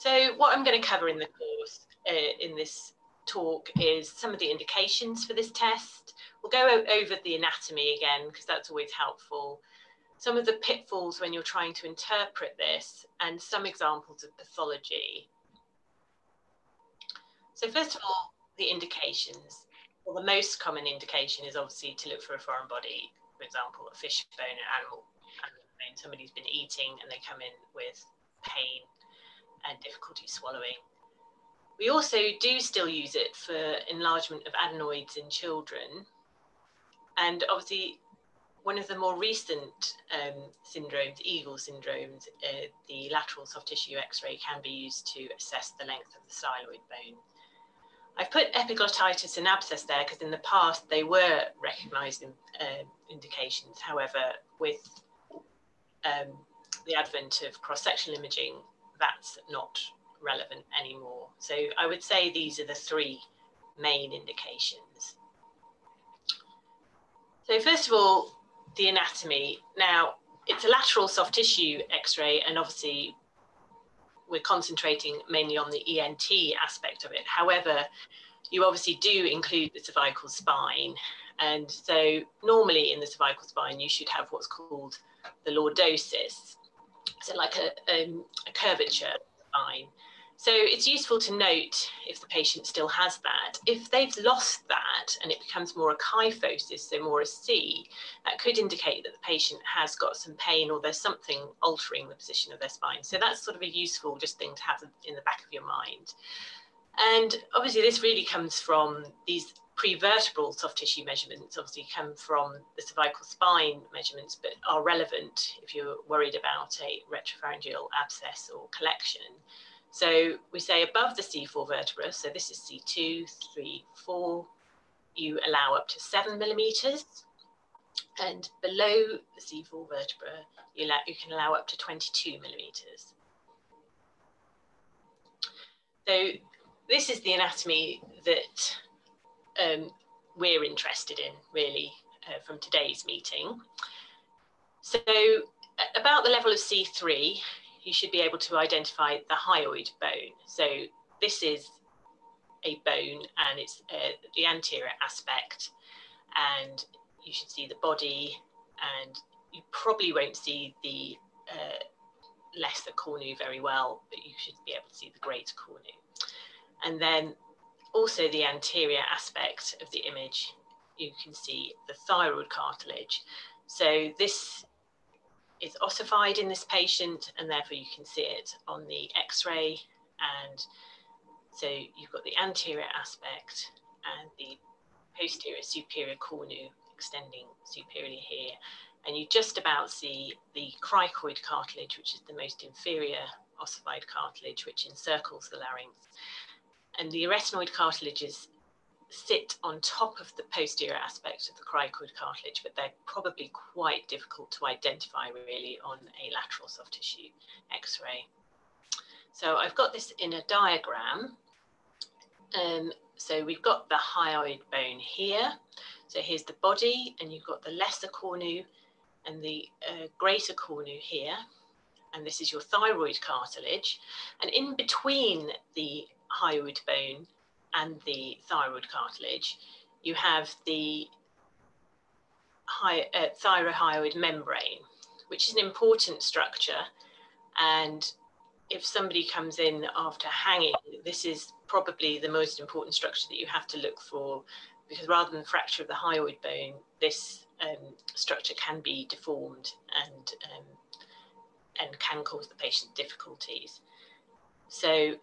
So what I'm going to cover in the course, uh, in this talk, is some of the indications for this test. We'll go over the anatomy again, because that's always helpful. Some of the pitfalls when you're trying to interpret this, and some examples of pathology. So first of all, the indications. Well, the most common indication is obviously to look for a foreign body, for example, a fish bone, an animal, animal bone. Somebody's been eating and they come in with pain and difficulty swallowing. We also do still use it for enlargement of adenoids in children. And obviously, one of the more recent um, syndromes, Eagle syndromes, uh, the lateral soft tissue x-ray can be used to assess the length of the styloid bone. I've put epiglottitis and abscess there because in the past they were recognised in, uh, indications. However, with um, the advent of cross-sectional imaging, that's not relevant anymore. So I would say these are the three main indications. So first of all, the anatomy. Now, it's a lateral soft tissue x-ray and obviously we're concentrating mainly on the ENT aspect of it. However, you obviously do include the cervical spine. And so normally in the cervical spine, you should have what's called the lordosis so like a, um, a curvature spine. So it's useful to note if the patient still has that. If they've lost that and it becomes more a kyphosis, so more a C, that could indicate that the patient has got some pain or there's something altering the position of their spine. So that's sort of a useful just thing to have in the back of your mind. And obviously this really comes from these prevertebral soft tissue measurements obviously come from the cervical spine measurements, but are relevant if you're worried about a retropharyngeal abscess or collection. So we say above the C4 vertebra, so this is C2, 3, 4, you allow up to 7 millimeters. And below the C4 vertebra, you, allow, you can allow up to 22 millimeters. So this is the anatomy that um, we're interested in, really, uh, from today's meeting. So, about the level of C3, you should be able to identify the hyoid bone. So, this is a bone and it's uh, the anterior aspect, and you should see the body, and you probably won't see the uh, lesser cornu very well, but you should be able to see the greater cornu. And then also the anterior aspect of the image, you can see the thyroid cartilage. So this is ossified in this patient and therefore you can see it on the x-ray. And so you've got the anterior aspect and the posterior superior cornu extending superiorly here. And you just about see the cricoid cartilage which is the most inferior ossified cartilage which encircles the larynx and the arytenoid cartilages sit on top of the posterior aspect of the cricoid cartilage, but they're probably quite difficult to identify really on a lateral soft tissue x-ray. So I've got this in a diagram. Um, so we've got the hyoid bone here. So here's the body and you've got the lesser cornu and the uh, greater cornu here. And this is your thyroid cartilage. And in between the hyoid bone and the thyroid cartilage, you have the hy uh, thyrohyoid membrane, which is an important structure. And if somebody comes in after hanging, this is probably the most important structure that you have to look for because rather than fracture of the hyoid bone, this um, structure can be deformed and, um, and can cause the patient difficulties. So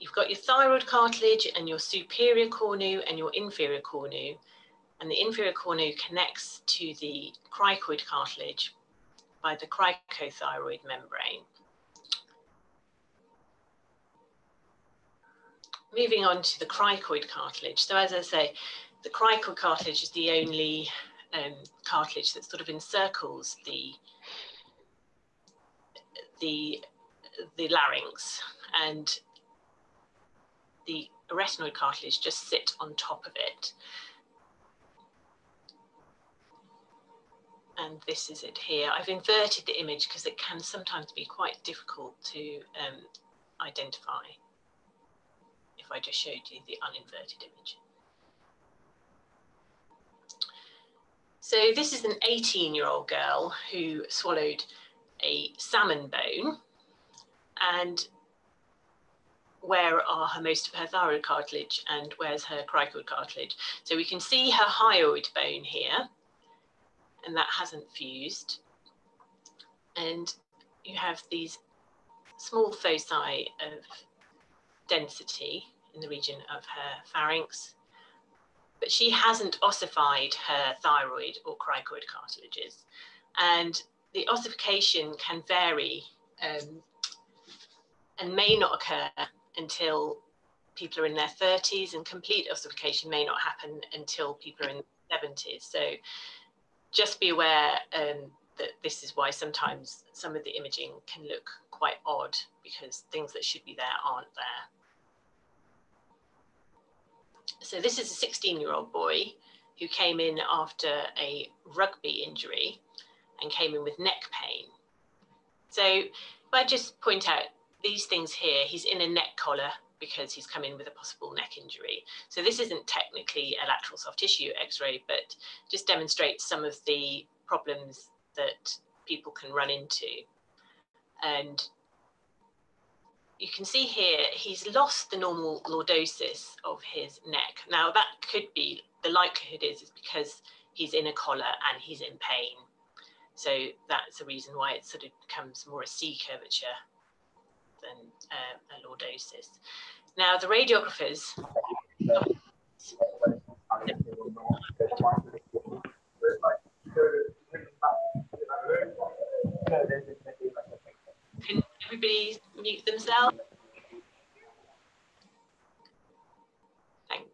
you've got your thyroid cartilage and your superior cornu and your inferior cornu. And the inferior cornu connects to the cricoid cartilage by the cricothyroid membrane. Moving on to the cricoid cartilage. So as I say, the cricoid cartilage is the only um, cartilage that sort of encircles the, the, the larynx. And the arytenoid cartilage just sit on top of it. And this is it here. I've inverted the image because it can sometimes be quite difficult to um, identify if I just showed you the uninverted image. So this is an 18 year old girl who swallowed a salmon bone and where are her most of her thyroid cartilage and where's her cricoid cartilage. So we can see her hyoid bone here and that hasn't fused. And you have these small foci of density in the region of her pharynx, but she hasn't ossified her thyroid or cricoid cartilages. And the ossification can vary um, and may not occur until people are in their 30s, and complete ossification may not happen until people are in their 70s. So just be aware um, that this is why sometimes some of the imaging can look quite odd because things that should be there aren't there. So this is a 16 year old boy who came in after a rugby injury and came in with neck pain. So if I just point out these things here, he's in a neck collar because he's come in with a possible neck injury. So this isn't technically a lateral soft tissue x-ray, but just demonstrates some of the problems that people can run into. And you can see here, he's lost the normal lordosis of his neck. Now that could be, the likelihood is, is because he's in a collar and he's in pain. So that's the reason why it sort of becomes more a C curvature than uh, a lordosis. Now the radiographers can everybody mute themselves? Thanks.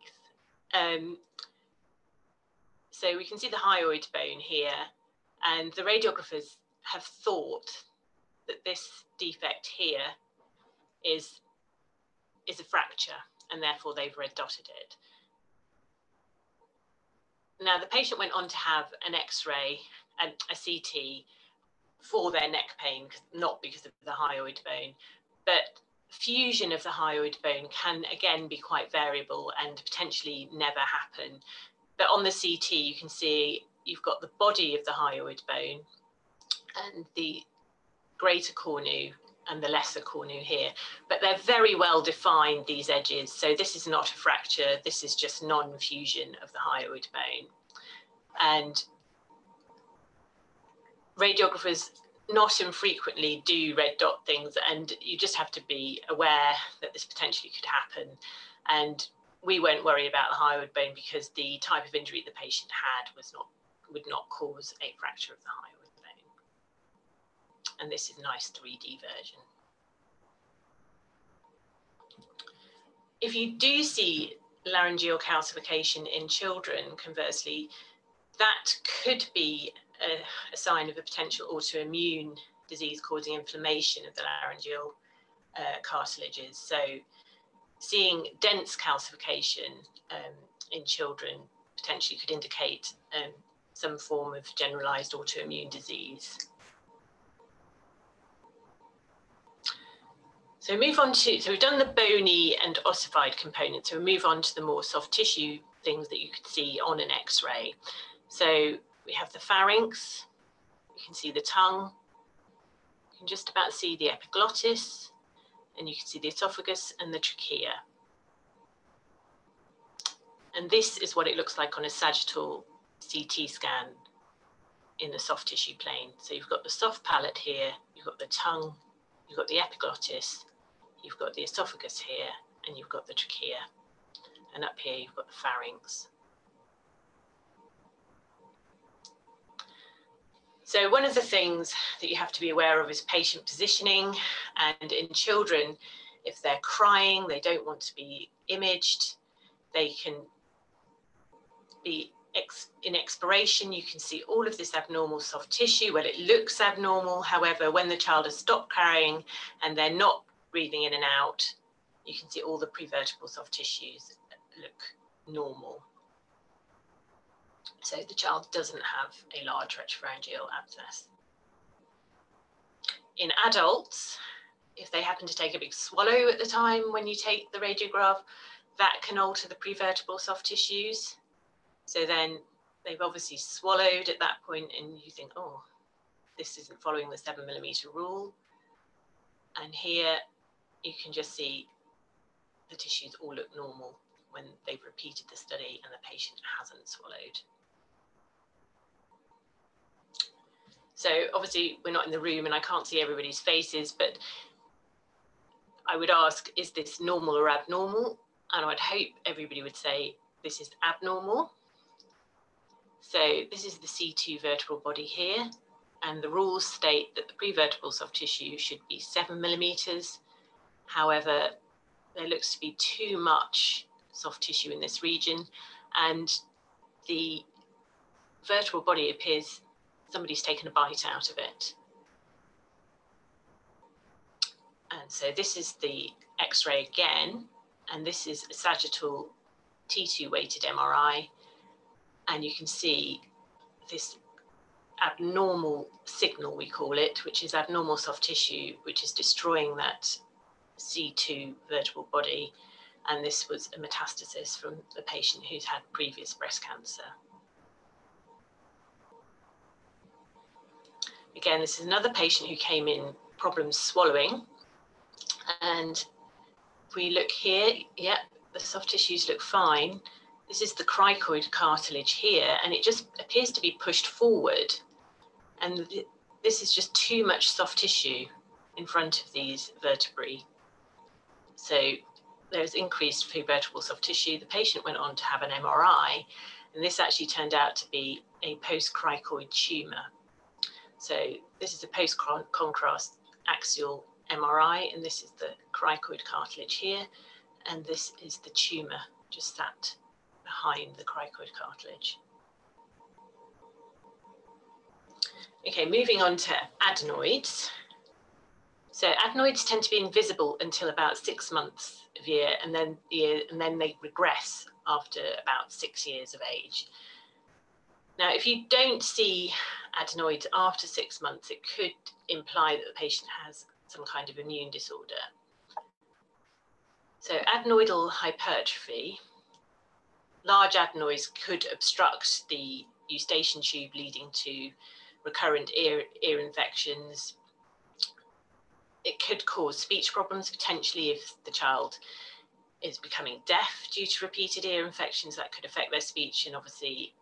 Um, so we can see the hyoid bone here, and the radiographers have thought that this defect here is, is a fracture, and therefore they've red dotted it. Now, the patient went on to have an x-ray, and a CT, for their neck pain, not because of the hyoid bone, but fusion of the hyoid bone can again be quite variable and potentially never happen. But on the CT, you can see you've got the body of the hyoid bone and the greater cornu and the lesser cornu here, but they're very well defined, these edges. So this is not a fracture, this is just non-fusion of the hyoid bone. And radiographers not infrequently do red dot things and you just have to be aware that this potentially could happen and we weren't worried about the hyoid bone because the type of injury the patient had was not would not cause a fracture of the hyoid and this is a nice 3d version if you do see laryngeal calcification in children conversely that could be a, a sign of a potential autoimmune disease causing inflammation of the laryngeal uh, cartilages. So seeing dense calcification um, in children potentially could indicate um, some form of generalized autoimmune disease. So move on to, so we've done the bony and ossified components, so we move on to the more soft tissue things that you could see on an x-ray. So we have the pharynx, you can see the tongue, you can just about see the epiglottis, and you can see the esophagus and the trachea. And this is what it looks like on a sagittal CT scan in the soft tissue plane. So you've got the soft palate here, you've got the tongue, you've got the epiglottis, you've got the esophagus here, and you've got the trachea. And up here, you've got the pharynx. So one of the things that you have to be aware of is patient positioning and in children, if they're crying, they don't want to be imaged, they can be ex in expiration, you can see all of this abnormal soft tissue. Well, it looks abnormal. However, when the child has stopped crying and they're not breathing in and out, you can see all the prevertebral soft tissues look normal. So the child doesn't have a large retropharyngeal abscess. In adults, if they happen to take a big swallow at the time when you take the radiograph, that can alter the prevertebral soft tissues. So then they've obviously swallowed at that point and you think, oh, this isn't following the seven millimeter rule. And here you can just see the tissues all look normal when they've repeated the study and the patient hasn't swallowed. So obviously we're not in the room and I can't see everybody's faces, but I would ask, is this normal or abnormal? And I'd hope everybody would say this is abnormal. So this is the C2 vertebral body here. And the rules state that the prevertebral soft tissue should be seven millimeters. However, there looks to be too much soft tissue in this region. And the vertebral body appears somebody's taken a bite out of it. And so this is the X-ray again, and this is a sagittal T2 weighted MRI. And you can see this abnormal signal, we call it, which is abnormal soft tissue, which is destroying that C2 vertebral body. And this was a metastasis from a patient who's had previous breast cancer. Again, this is another patient who came in problems swallowing and we look here, yeah, the soft tissues look fine. This is the cricoid cartilage here, and it just appears to be pushed forward. And th this is just too much soft tissue in front of these vertebrae. So there was increased prevertebral soft tissue. The patient went on to have an MRI, and this actually turned out to be a post-cricoid tumour. So this is a post-contrast axial MRI, and this is the cricoid cartilage here, and this is the tumour just that behind the cricoid cartilage. Okay, moving on to adenoids. So adenoids tend to be invisible until about six months of year, and then year, and then they regress after about six years of age. Now, if you don't see adenoids after six months, it could imply that the patient has some kind of immune disorder. So adenoidal hypertrophy, large adenoids could obstruct the eustachian tube leading to recurrent ear, ear infections. It could cause speech problems potentially if the child is becoming deaf due to repeated ear infections that could affect their speech and obviously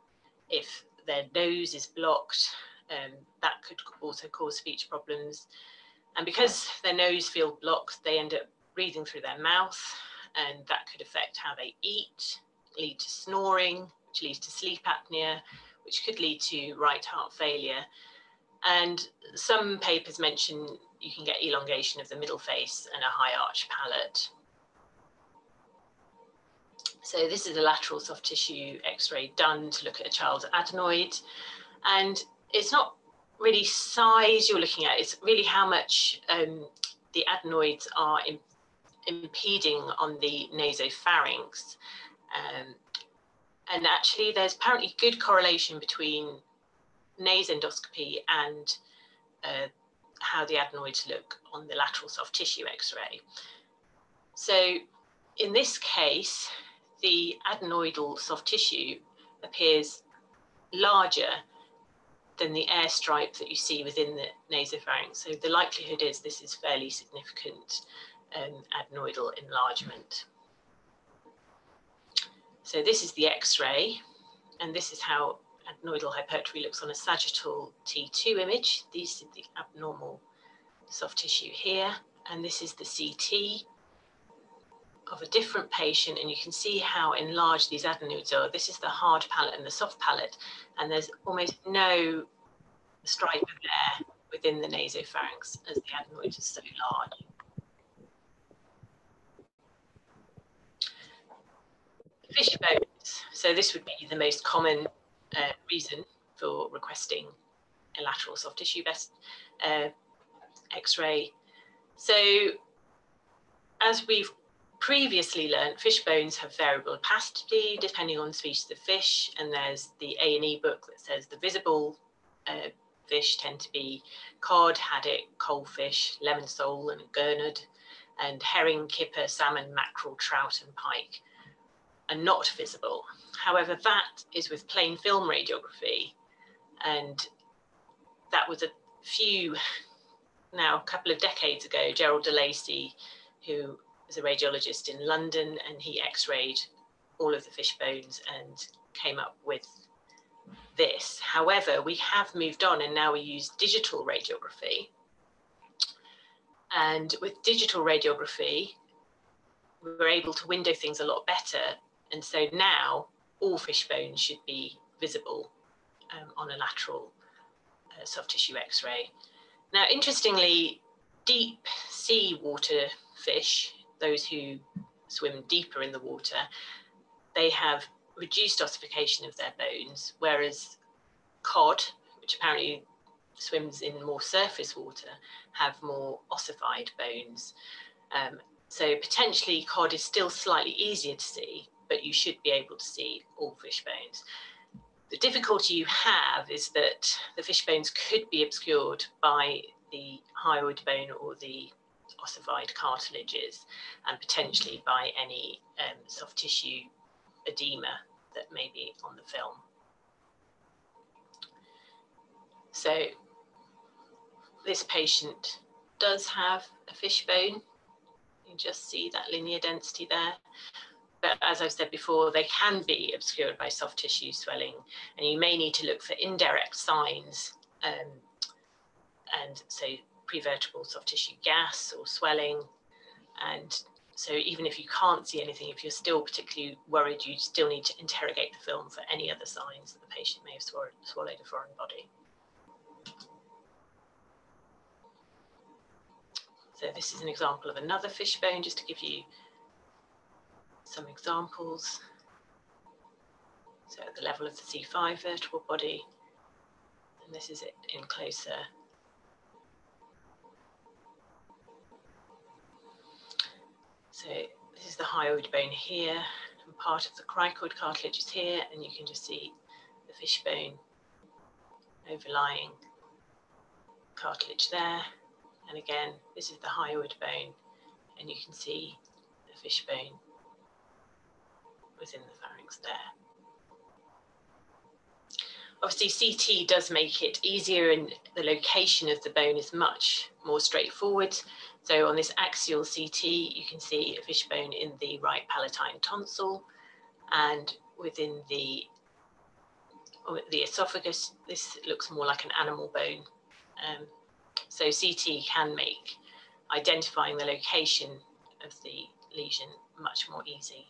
if their nose is blocked um, that could also cause speech problems and because their nose feels blocked, they end up breathing through their mouth, and that could affect how they eat, lead to snoring, which leads to sleep apnea, which could lead to right heart failure. And some papers mention you can get elongation of the middle face and a high arch palate. So this is a lateral soft tissue x-ray done to look at a child's adenoid. And it's not really size you're looking at. It's really how much um, the adenoids are in, impeding on the nasopharynx. Um, and actually, there's apparently good correlation between nasendoscopy and uh, how the adenoids look on the lateral soft tissue x-ray. So in this case, the adenoidal soft tissue appears larger than the airstripe that you see within the nasopharynx. So the likelihood is this is fairly significant um, adenoidal enlargement. So this is the X-ray, and this is how adenoidal hypertrophy looks on a sagittal T2 image. These are the abnormal soft tissue here, and this is the CT of a different patient and you can see how enlarged these adenoids are. This is the hard palate and the soft palate, and there's almost no stripe of air within the nasopharynx as the adenoid is so large. Fish bones. So this would be the most common uh, reason for requesting a lateral soft tissue best uh, X-ray. So as we've previously learned, fish bones have variable opacity depending on the species of fish, and there's the A&E book that says the visible uh, fish tend to be cod, haddock, coalfish, lemon sole and gurnard, and herring, kipper, salmon, mackerel, trout and pike are not visible. However, that is with plain film radiography. And that was a few, now a couple of decades ago, Gerald de Lacey, who was a radiologist in London, and he x-rayed all of the fish bones and came up with this. However, we have moved on and now we use digital radiography. And with digital radiography, we're able to window things a lot better. And so now all fish bones should be visible um, on a lateral uh, soft tissue x-ray. Now, interestingly, deep sea water fish, those who swim deeper in the water, they have reduced ossification of their bones, whereas cod, which apparently swims in more surface water, have more ossified bones. Um, so potentially cod is still slightly easier to see, but you should be able to see all fish bones. The difficulty you have is that the fish bones could be obscured by the hyoid bone or the ossified cartilages and potentially by any um, soft tissue edema that may be on the film. So this patient does have a fish bone. You just see that linear density there. But as I've said before, they can be obscured by soft tissue swelling, and you may need to look for indirect signs. Um, and so prevertebral soft tissue gas or swelling, and so even if you can't see anything, if you're still particularly worried, you still need to interrogate the film for any other signs that the patient may have swallowed a foreign body. So this is an example of another fish bone, just to give you some examples. So at the level of the C5 vertebral body, and this is it in closer So this is the hyoid bone here, and part of the cricoid cartilage is here, and you can just see the fish bone overlying cartilage there. And again, this is the hyoid bone, and you can see the fish bone within the pharynx there. Obviously, CT does make it easier, and the location of the bone is much more straightforward. So on this axial CT, you can see a fishbone in the right palatine tonsil and within the, the esophagus, this looks more like an animal bone. Um, so CT can make identifying the location of the lesion much more easy.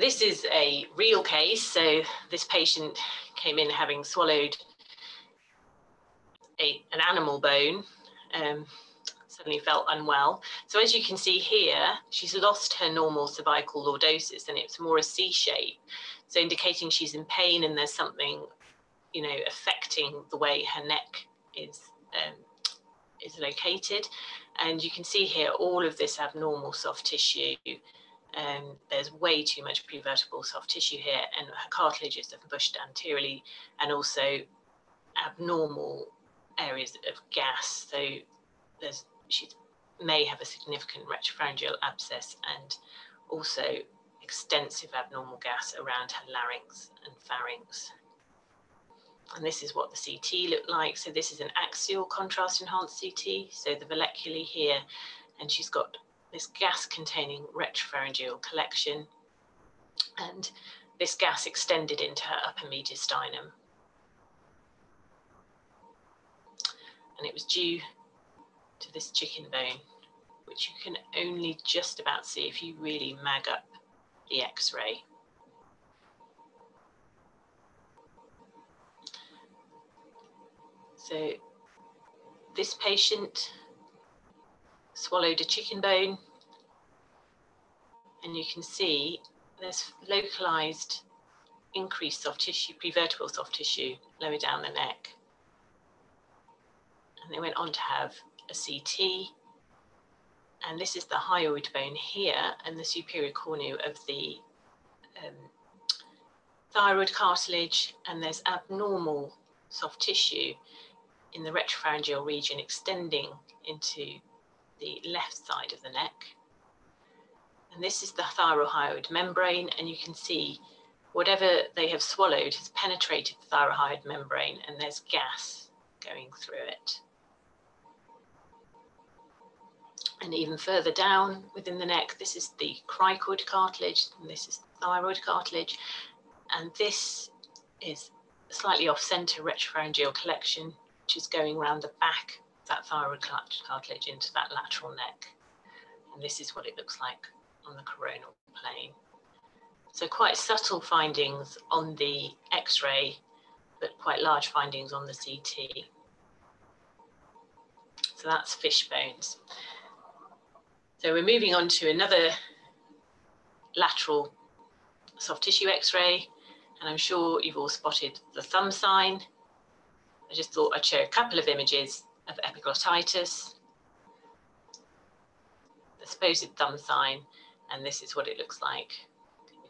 This is a real case. So this patient came in having swallowed a, an animal bone um, suddenly felt unwell. So as you can see here, she's lost her normal cervical lordosis and it's more a C shape. So indicating she's in pain and there's something, you know, affecting the way her neck is, um, is located. And you can see here all of this abnormal soft tissue. Um, there's way too much prevertebral soft tissue here and her cartilages have bushed anteriorly and also abnormal areas of gas. So there's, she may have a significant retropharyngeal abscess and also extensive abnormal gas around her larynx and pharynx. And this is what the CT looked like. So this is an axial contrast enhanced CT. So the valleculae here, and she's got this gas containing retropharyngeal collection. And this gas extended into her upper mediastinum. and it was due to this chicken bone, which you can only just about see if you really mag up the x-ray. So this patient swallowed a chicken bone and you can see there's localized increased soft tissue, prevertebral soft tissue lower down the neck and they went on to have a CT. And this is the hyoid bone here and the superior cornu of the um, thyroid cartilage. And there's abnormal soft tissue in the retropharyngeal region extending into the left side of the neck. And this is the thyrohyoid membrane, and you can see whatever they have swallowed has penetrated the thyrohyoid membrane, and there's gas going through it. And even further down within the neck, this is the cricoid cartilage, and this is the thyroid cartilage. And this is slightly off center retropharyngeal collection, which is going around the back that thyroid cartilage into that lateral neck. And this is what it looks like on the coronal plane. So quite subtle findings on the X-ray, but quite large findings on the CT. So that's fish bones. So we're moving on to another lateral soft tissue X-ray, and I'm sure you've all spotted the thumb sign. I just thought I'd show a couple of images of epiglottitis, the supposed thumb sign, and this is what it looks like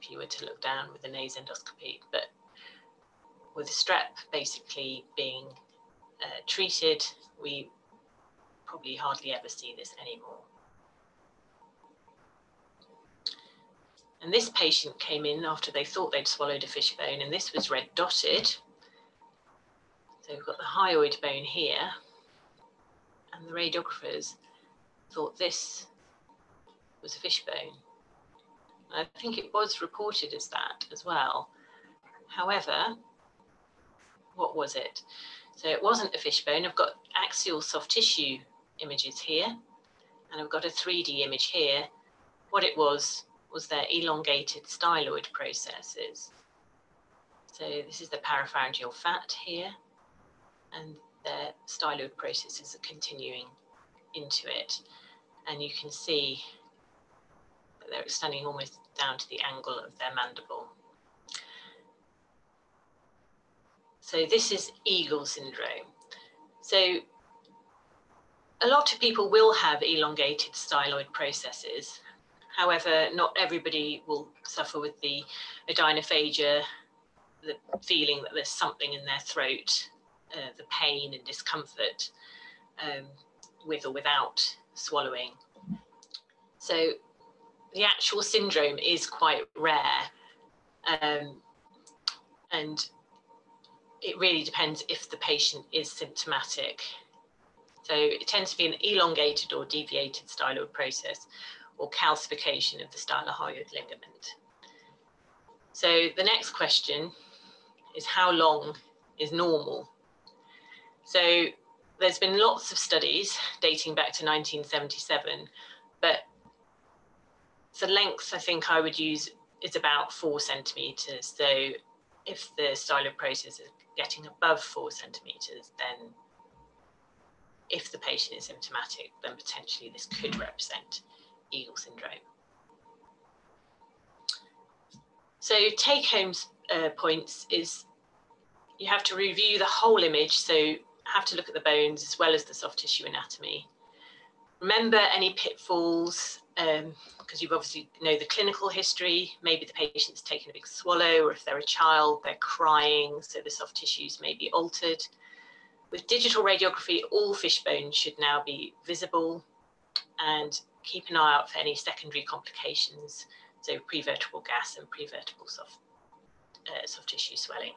if you were to look down with a nose endoscopy. But with strep basically being uh, treated, we probably hardly ever see this anymore. And this patient came in after they thought they'd swallowed a fish bone, and this was red dotted. So we've got the hyoid bone here, and the radiographers thought this was a fish bone. I think it was reported as that as well. However, what was it? So it wasn't a fish bone. I've got axial soft tissue images here, and I've got a 3D image here. What it was was their elongated styloid processes. So this is the parapharyngeal fat here, and their styloid processes are continuing into it. And you can see that they're extending almost down to the angle of their mandible. So this is Eagle syndrome. So a lot of people will have elongated styloid processes However, not everybody will suffer with the odynophagia, the feeling that there's something in their throat, uh, the pain and discomfort um, with or without swallowing. So the actual syndrome is quite rare. Um, and it really depends if the patient is symptomatic. So it tends to be an elongated or deviated styloid process, or calcification of the stylohyoid ligament. So the next question is how long is normal? So there's been lots of studies dating back to 1977, but the length I think I would use is about four centimeters. So if the styloid process is getting above four centimeters, then if the patient is symptomatic, then potentially this could represent Eagle syndrome. So take home uh, points is you have to review the whole image. So have to look at the bones as well as the soft tissue anatomy. Remember any pitfalls, because um, you've obviously know the clinical history. Maybe the patient's taken a big swallow, or if they're a child, they're crying, so the soft tissues may be altered. With digital radiography, all fish bones should now be visible and keep an eye out for any secondary complications, so prevertebral gas and prevertebral soft, uh, soft tissue swelling.